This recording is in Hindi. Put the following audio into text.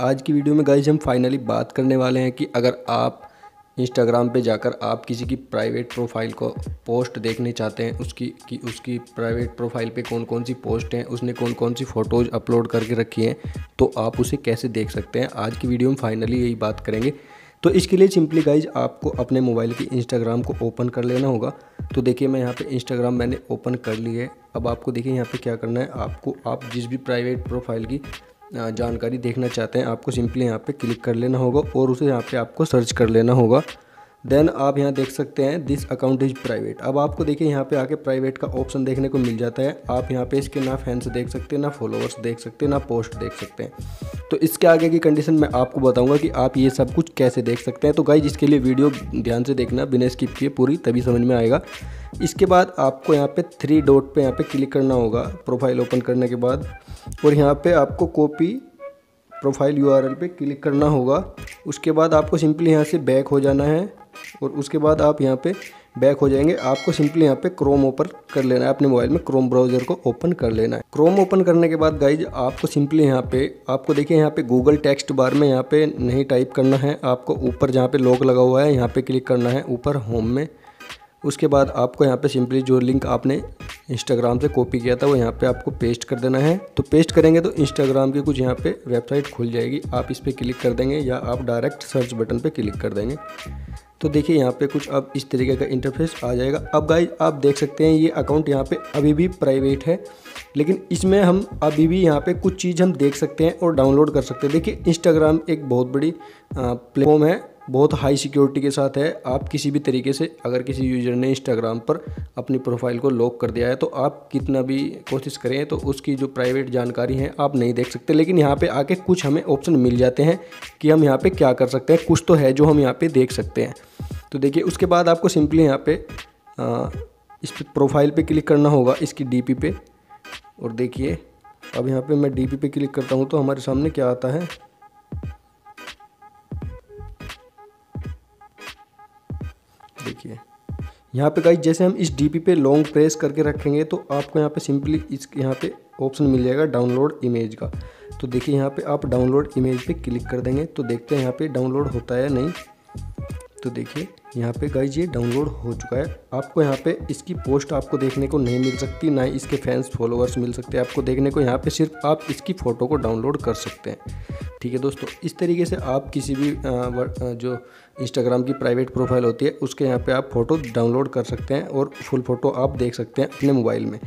आज की वीडियो में गाइज़ हम फाइनली बात करने वाले हैं कि अगर आप इंस्टाग्राम पे जाकर आप किसी की प्राइवेट प्रोफ़ाइल को पोस्ट देखने चाहते हैं, उसकी, कि उसकी प्राइवेट प्रोफ़ाइल पे कौन कौन सी पोस्ट हैं, उसने कौन कौन सी फ़ोटोज़ अपलोड करके रखी हैं तो आप उसे कैसे देख सकते हैं? आज की वीडियो में फाइनली यही बात करेंगे। तो इसके लिए सिंपली गाइज़ आपको अपने मोबाइल की इंस्टाग्राम को ओपन कर लेना होगा। तो देखिए मैं यहाँ पे इंस्टाग्राम मैंने ओपन कर ली है। अब आपको देखिए यहाँ पे क्या करना है, आपको, आप जिस भी प्राइवेट प्रोफ़ाइल की जानकारी देखना चाहते हैं, आपको सिंपली यहाँ पे क्लिक कर लेना होगा और उसे यहाँ पे आपको सर्च कर लेना होगा। देन आप यहाँ देख सकते हैं दिस अकाउंट इज़ प्राइवेट अब आपको देखिए यहाँ पे आके प्राइवेट का ऑप्शन देखने को मिल जाता है। आप यहाँ पे इसके ना फैंस देख सकते हैं, ना फॉलोअर्स देख सकते हैं, ना पोस्ट देख सकते हैं। तो इसके आगे की कंडीशन मैं आपको बताऊँगा कि आप ये सब कुछ कैसे देख सकते हैं। तो गाइज़ इसके लिए वीडियो ध्यान से देखना, बिना स्किप किए पूरी, तभी समझ में आएगा। इसके बाद आपको यहाँ पे थ्री डॉट पे यहाँ पे क्लिक करना होगा प्रोफ़ाइल ओपन करने के बाद। और यहाँ पे आपको कॉपी प्रोफ़ाइल यूआरएल पे क्लिक करना होगा। उसके बाद आपको सिंपली यहाँ से बैक हो जाना है और उसके बाद आप यहाँ पे बैक हो जाएँगे। आपको सिंपली यहाँ पे क्रोम ओपन कर लेना है, अपने मोबाइल में क्रोम ब्राउज़र को ओपन कर लेना है। क्रोम ओपन करने के बाद गाइज़ आपको सिंपली यहाँ पे, आपको देखिए यहाँ पे गूगल टेक्स्ट बार में यहाँ पे नहीं टाइप करना है। आपको ऊपर जहाँ पे लॉक लगा हुआ है, यहाँ पे क्लिक करना है, ऊपर होम में। उसके बाद आपको यहाँ पे सिंपली जो लिंक आपने इंस्टाग्राम से कॉपी किया था, वो यहाँ पे आपको पेस्ट कर देना है। तो पेस्ट करेंगे तो इंस्टाग्राम की कुछ यहाँ पे वेबसाइट खुल जाएगी। आप इस पर क्लिक कर देंगे या आप डायरेक्ट सर्च बटन पे क्लिक कर देंगे। तो देखिए यहाँ पे कुछ अब इस तरीके का इंटरफेस आ जाएगा। अब गाइज़ आप देख सकते हैं ये अकाउंट यहाँ पे अभी भी प्राइवेट है, लेकिन इसमें हम अभी भी यहाँ पे कुछ चीज़ हम देख सकते हैं और डाउनलोड कर सकते हैं। देखिए इंस्टाग्राम एक बहुत बड़ी प्लेटफॉर्म है। बहुत हाई सिक्योरिटी के साथ है। आप किसी भी तरीके से अगर किसी यूज़र ने इंस्टाग्राम पर अपनी प्रोफ़ाइल को लॉक कर दिया है तो आप कितना भी कोशिश करें तो उसकी जो प्राइवेट जानकारी है आप नहीं देख सकते। लेकिन यहाँ पे आके कुछ हमें ऑप्शन मिल जाते हैं कि हम यहाँ पे क्या कर सकते हैं। कुछ तो है जो हम यहाँ पे देख सकते हैं। तो देखिए उसके बाद आपको सिंपली यहाँ पे आ, इस प्रोफ़ाइल पे क्लिक करना होगा इसकी डीपी पे। और देखिए अब यहाँ पे मैं डीपी पे क्लिक करता हूँ तो हमारे सामने क्या आता है? देखिए। यहाँ पे गाइज़ जैसे हम इस डीपी पे लॉन्ग प्रेस करके रखेंगे तो आपको यहाँ पे सिंपली इस, यहाँ पे ऑप्शन मिल जाएगा डाउनलोड इमेज का। तो देखिए, यहाँ पे आप डाउनलोड इमेज पे क्लिक कर देंगे तो देखते हैं यहाँ पे डाउनलोड होता है नहीं। तो देखिए, यहाँ पे गाइज़ ये डाउनलोड हो चुका है। आपको यहाँ पे इसकी पोस्ट आपको देखने को नहीं मिल सकती, ना ही इसके फैंस फॉलोअर्स मिल सकते हैं। आपको देखने को यहाँ पे सिर्फ़ आप इसकी फ़ोटो को डाउनलोड कर सकते हैं। ठीक है दोस्तों, इस तरीके से आप किसी भी जो इंस्टाग्राम की प्राइवेट प्रोफ़ाइल होती है, उसके यहाँ पे आप फ़ोटो डाउनलोड कर सकते हैं और फुल फ़ोटो आप देख सकते हैं अपने मोबाइल में।